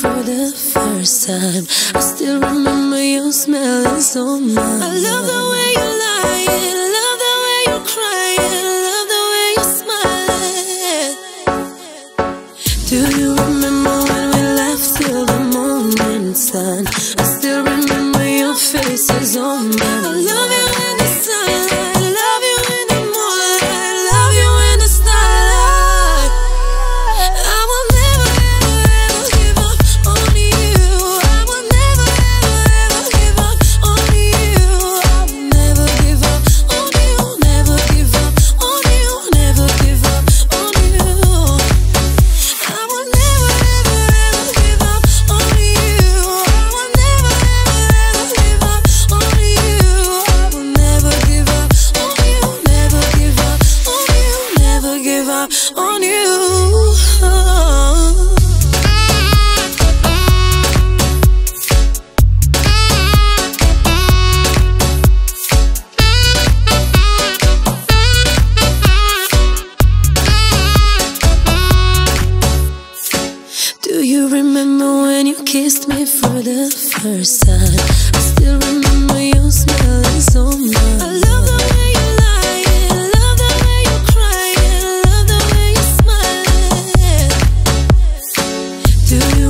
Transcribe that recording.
for the first time. I still remember you smelling so nice. I love the way you lie, love the way you're crying, love the way you're smiling. Do you remember when we laughed till the morning sun? I still remember your face faces on my Do you remember when you kissed me for the first time? To you